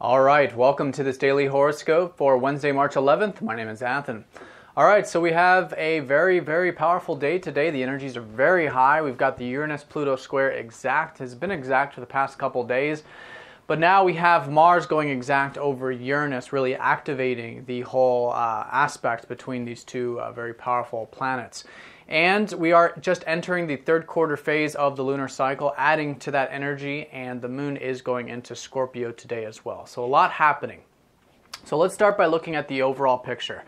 All right, welcome to this daily horoscope for Wednesday, March 11th. My name is Athen. All right, so we have a very, very powerful day today. The energies are very high. We've got the Uranus Pluto square exact, has been exact for the past couple days. But now we have Mars going exact over Uranus, really activating the whole uh, aspect between these two uh, very powerful planets. And we are just entering the third quarter phase of the lunar cycle, adding to that energy, and the moon is going into Scorpio today as well. So, a lot happening. So, let's start by looking at the overall picture.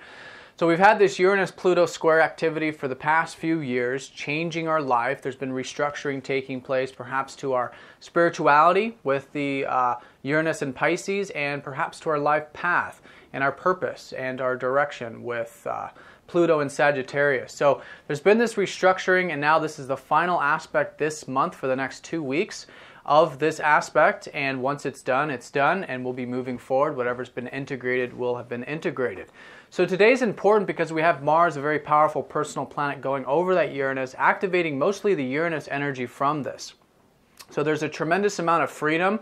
So we've had this Uranus Pluto square activity for the past few years, changing our life. There's been restructuring taking place, perhaps to our spirituality with the uh, Uranus and Pisces, and perhaps to our life path and our purpose and our direction with uh, Pluto and Sagittarius. So there's been this restructuring, and now this is the final aspect this month for the next two weeks of this aspect. And once it's done, it's done, and we'll be moving forward. Whatever's been integrated will have been integrated. So today's important because we have Mars, a very powerful personal planet, going over that Uranus, activating mostly the Uranus energy from this. So there's a tremendous amount of freedom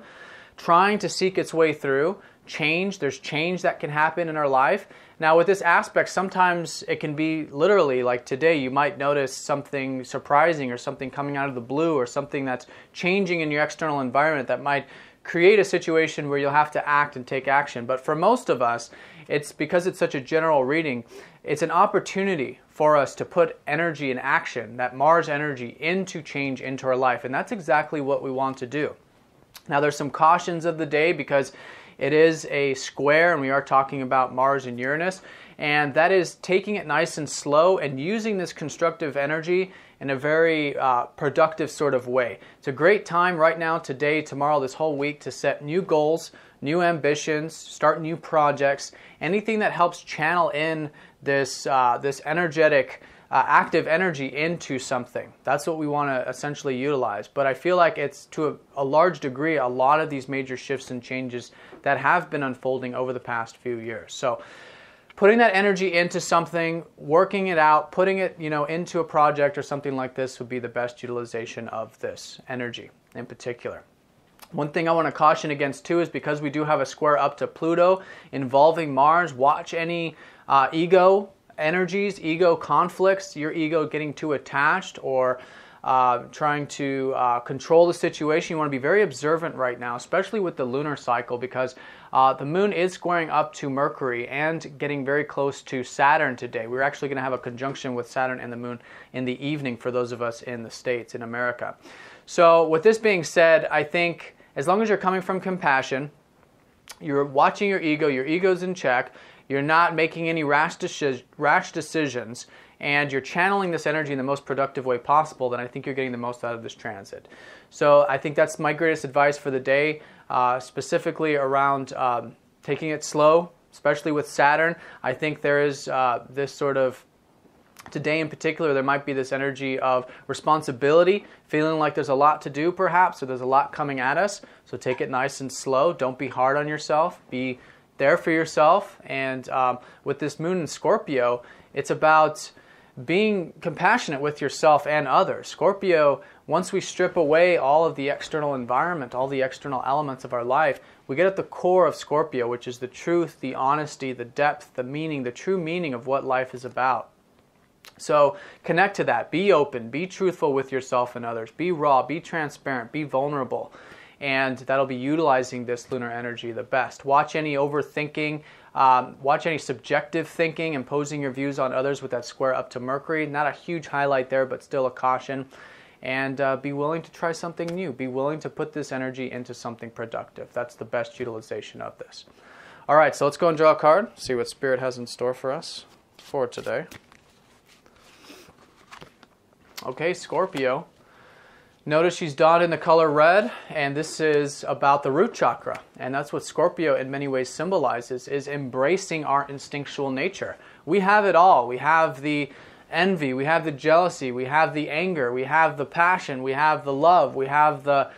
trying to seek its way through. Change, there's change that can happen in our life. Now, with this aspect, sometimes it can be literally like today, you might notice something surprising or something coming out of the blue or something that's changing in your external environment that might create a situation where you'll have to act and take action. But for most of us, it's because it's such a general reading, it's an opportunity for us to put energy and action, that Mars energy, into change into our life. And that's exactly what we want to do. Now, there's some cautions of the day because it is a square, and we are talking about Mars and Uranus, and that is taking it nice and slow and using this constructive energy in a very uh, productive sort of way. It's a great time right now, today, tomorrow, this whole week to set new goals, new ambitions, start new projects, anything that helps channel in this, uh, this energetic. Uh, active energy into something. That's what we want to essentially utilize. But I feel like it's to a, a, large degree a lot of these major shifts and changes that have been unfolding over the past few years. So putting that energy into something, working it out, putting it, you know, into a project or something like this would be the best utilization of this energy in particular. One thing I want to caution against too is because we do have a square up to Pluto involving Mars, watch any uh, ego energies, ego conflicts, your ego getting too attached or uh, trying to uh, control the situation. You want to be very observant right now, especially with the lunar cycle, because uh, the moon is squaring up to Mercury and getting very close to Saturn today. We're actually going to have a conjunction with Saturn and the moon in the evening for those of us in the States, in America. So, with this being said, I think as long as you're coming from compassion, you're watching your ego, your ego's in check, you're not making any rash, deci- rash decisions, and you're channeling this energy in the most productive way possible, then I think you're getting the most out of this transit. So I think that's my greatest advice for the day, uh, specifically around um, taking it slow, especially with Saturn. I think there is uh, this sort of Today, in particular, there might be this energy of responsibility, feeling like there's a lot to do, perhaps, or there's a lot coming at us. So take it nice and slow. Don't be hard on yourself. Be there for yourself. And um, with this moon in Scorpio, it's about being compassionate with yourself and others. Scorpio, once we strip away all of the external environment, all the external elements of our life, we get at the core of Scorpio, which is the truth, the honesty, the depth, the meaning, the true meaning of what life is about. So connect to that. Be open, be truthful with yourself and others, be raw, be transparent, be vulnerable. And that'll be utilizing this lunar energy the best. Watch any overthinking, um, watch any subjective thinking, imposing your views on others with that square up to Mercury. Not a huge highlight there, but still a caution. And uh, be willing to try something new. Be willing to put this energy into something productive. That's the best utilization of this. All right, so let's go and draw a card, see what Spirit has in store for us for today. Okay, Scorpio. Notice she's dotted in the color red, and this is about the root chakra. And that's what Scorpio in many ways symbolizes, is embracing our instinctual nature. We have it all. We have the envy, we have the jealousy, we have the anger, we have the passion, we have the love, we have the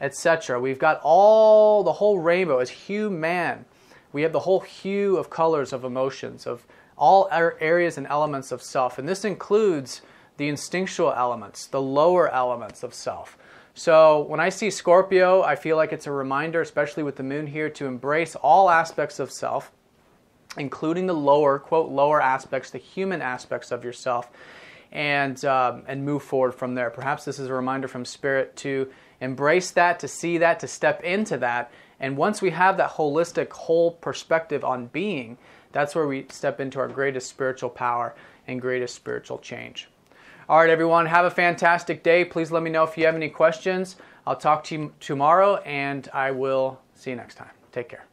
etc. We've got all the whole rainbow as human. We have the whole hue of colors of emotions, of all our areas and elements of self. And this includes the instinctual elements, the lower elements of self. So when I see Scorpio, I feel like it's a reminder, especially with the moon here, to embrace all aspects of self, including the lower, quote, lower aspects, the human aspects of yourself, and, um, and move forward from there. Perhaps this is a reminder from Spirit to embrace that, to see that, to step into that. And once we have that holistic, whole perspective on being, that's where we step into our greatest spiritual power and greatest spiritual change. All right, everyone, have a fantastic day. Please let me know if you have any questions. I'll talk to you tomorrow, and I will see you next time. Take care.